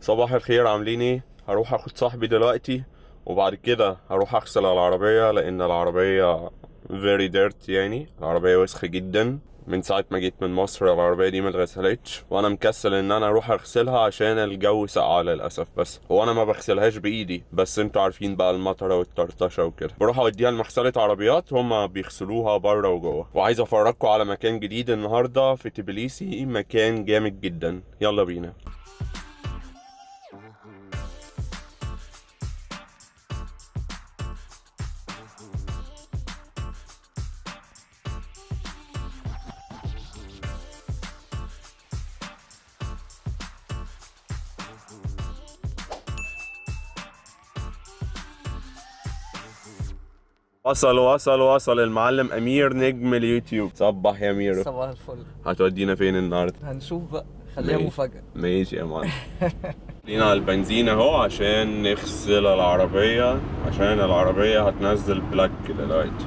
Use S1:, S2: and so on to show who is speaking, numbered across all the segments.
S1: صباح الخير عاملين إيه؟ هروح اخد صاحبي دلوقتي وبعد كده هروح اغسل العربية لأن العربية very dirty يعني العربية وسخة جدا. من ساعة ما جيت من مصر العربية دي ما اتغسلتش وأنا مكسل إن أنا أروح أغسلها عشان الجو ساقع للأسف بس هو أنا ما بغسلهاش بإيدي. بس أنتوا عارفين بقى المطرة والطرطشة وكده. بروح أوديها لمغسلة عربيات هما بيغسلوها بره وجوه. وعايز أفرجكم على مكان جديد النهارده في تبليسي مكان جامد جدا. يلا بينا. وصل وصل وصل. المعلم أمير نجم اليوتيوب. صبح يا أمير.
S2: صباح الفل.
S1: هتودينا فين النهارده؟
S2: هنشوف بقى. خليها. مفاجأة.
S1: ماشي يا معلم. لينا على البنزين أهو عشان نغسل العربية. عشان العربية هتنزل بلاك دلوقتي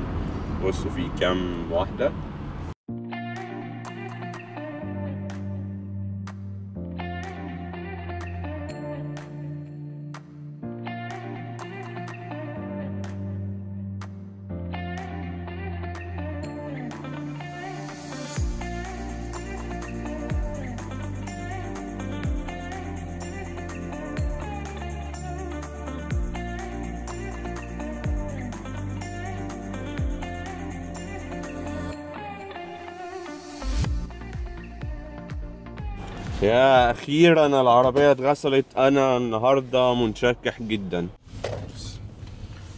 S1: بصوا في كام واحدة. يا أخيرا العربية اتغسلت. أنا النهاردة منشكح جدا.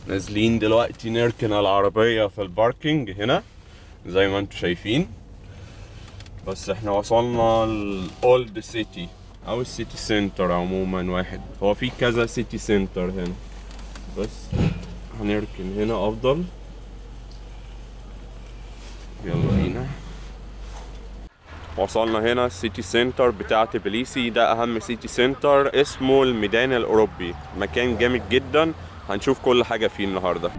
S1: نازلين دلوقتي نركن العربية في ال parking هنا زي ما أنتم شايفين. بس إحنا وصلنا ال old city أو ال city center عموما واحد. هو في كذا city center هنا. بس هنركن هنا أفضل. يلا بينا. وصلنا هنا ال city center بتاع تبليسي ده أهم city center اسمه الميدان الأوروبي. مكان جامد جدا. هنشوف كل حاجة فيه النهاردة.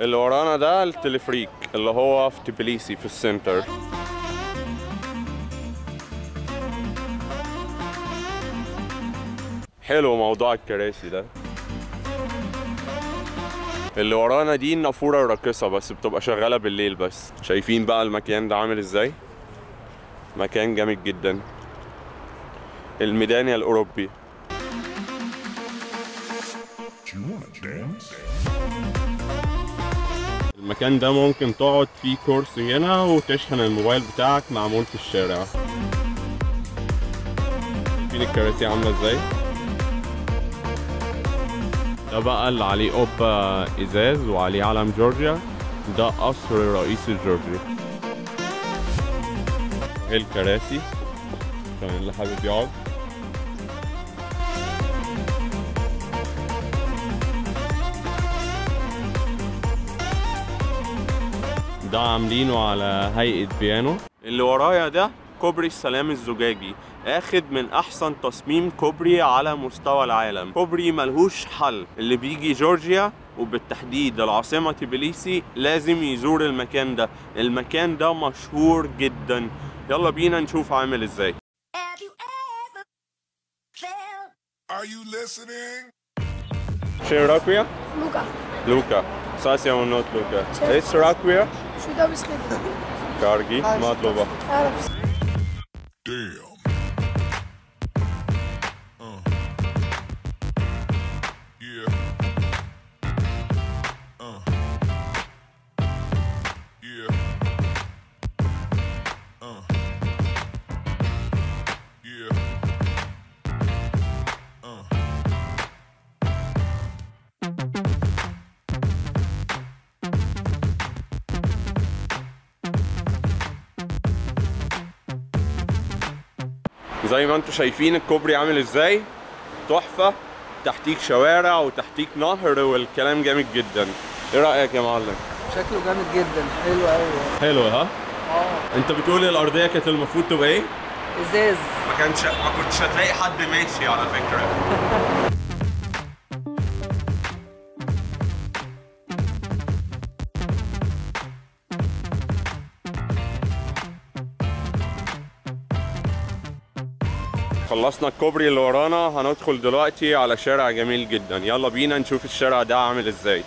S1: اللي ورانا ده التلفريك اللي هو في تبليسي في السنتر. حلو موضوع الكراسي ده. اللي ورانا دي النافورة الراقصة بس بتبقى شغالة بالليل بس. شايفين بقى المكان ده عامل إزاي؟ مكان جامد جدا. الميدان الأوروبي.
S3: Do you wanna dance?
S1: المكان ده ممكن تقعد فيه كرسي هنا وتشحن الموبايل بتاعك معمول في الشارع. شايفين الكراسي عاملة إزاي؟ ده بقى اللي عليه قبة إزاز وعليه علم جورجيا. ده قصر الرئيس الجورجي إيه الكراسي؟ عشان اللي حابب يقعد. ده عاملينه على هيئة بيانو. اللي ورايا ده كوبري السلام الزجاجي آخد من أحسن تصميم كوبري على مستوى العالم. كوبري ملهوش حل. اللي بيجي جورجيا وبالتحديد العاصمة تبليسي لازم يزور المكان ده. المكان ده مشهور جدا. يلا بينا نشوف عامل
S4: إزاي.
S3: Are you listening?
S1: شين راكويا؟
S5: Luca,
S1: لوكا. ساسيا ونوت لوكا.
S5: Certo.
S1: إيش راكويا؟
S3: შვიდობის ხიდი. კარგი, მადლობა. არაფერს.
S1: زي ما أنتم شايفين الكوبري عامل إزاي؟ تحفة. تحتيك شوارع وتحتيك نهر والكلام جامد جدا. إيه رأيك يا معلم؟
S2: شكله جامد جدا. حلو قوي.
S1: حلو ها؟
S2: آه.
S1: انت بتقول الأرضية كانت المفروض تبقى إيه؟
S2: إزاز.
S1: ما كانش ما كنتش هتلاقي حد ماشي على فكرة. خلصنا الكوبري اللي ورانا هندخل دلوقتي على شارع جميل جدا. يلا بينا نشوف الشارع ده عامل إزاي.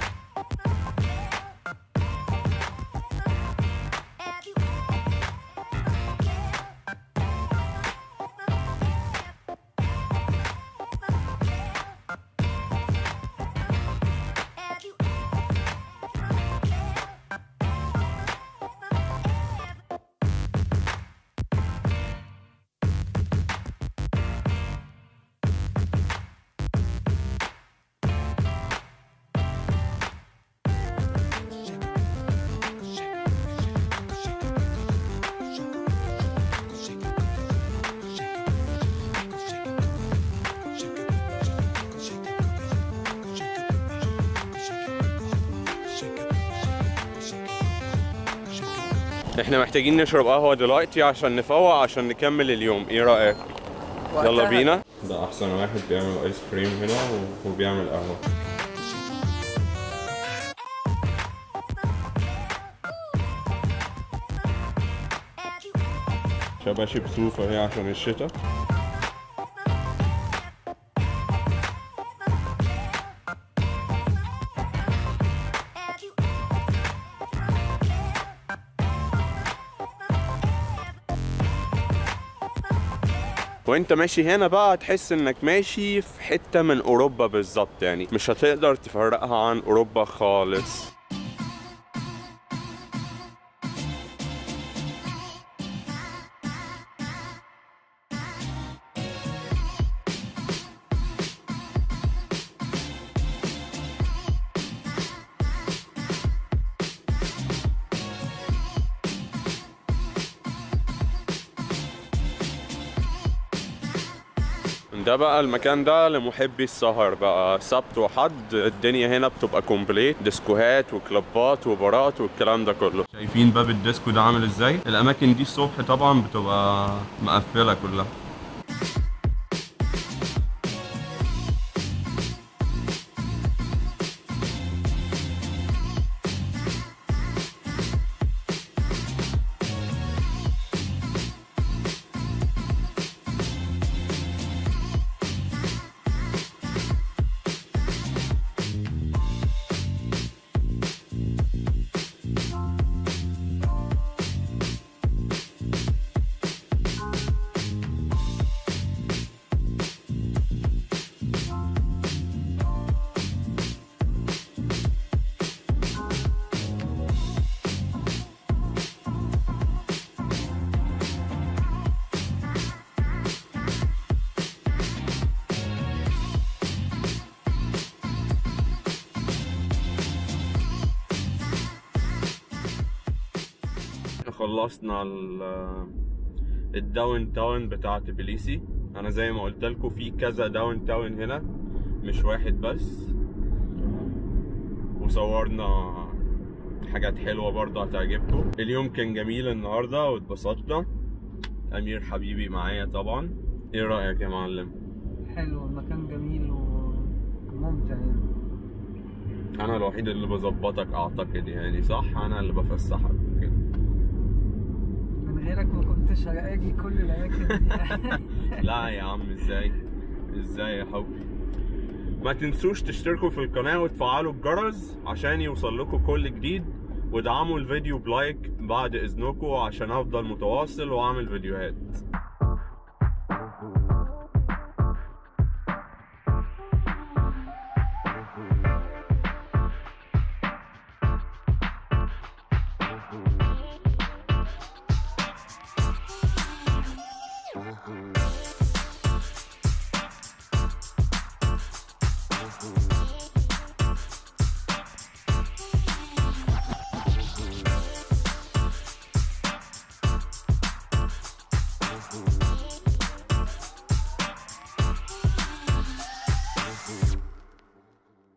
S1: إحنا محتاجين نشرب قهوة دلوقتي عشان نفوق عشان نكمل اليوم. إيه رأيك؟ يلا بينا. ده أحسن واحد بيعمل آيس كريم هنا و- وبيعمل قهوة. شباشب صوفة هي عشان الشتاء. وانت ماشي هنا بقى هتحس انك ماشي في حتة من أوروبا بالظبط يعني مش هتقدر تفرقها عن أوروبا خالص. ده بقى المكان ده لمحبي السهر بقى. سبت وحد الدنيا هنا بتبقى complete ديسكوهات وكلوبات وبارات والكلام ده كله. شايفين باب الديسكو ده عامل إزاي؟ الأماكن دي الصبح طبعا بتبقى مقفلة كلها. خلصنا ال- ال down town بتاع تبليسي. أنا زي ما قلت لكم في كذا down town هنا مش واحد بس. وصورنا حاجات حلوة برضه هتعجبكم. اليوم كان جميل النهاردة واتبسطنا. أمير حبيبي معايا طبعا. إيه رأيك يا معلم؟
S2: حلو المكان جميل وممتع يعني.
S1: أنا الوحيد اللي بظبطك أعتقد يعني صح؟ أنا اللي بفسحك كده
S2: من غيرك هلاقي كل الأماكن دي.
S1: لا يا عم إزاي؟ إزاي يا حبي ما تنسوش تشتركوا في القناة وتفعلوا الجرس عشان يوصل لكم كل جديد وادعموا الفيديو بلايك بعد إذنكم عشان أفضل متواصل وأعمل فيديوهات.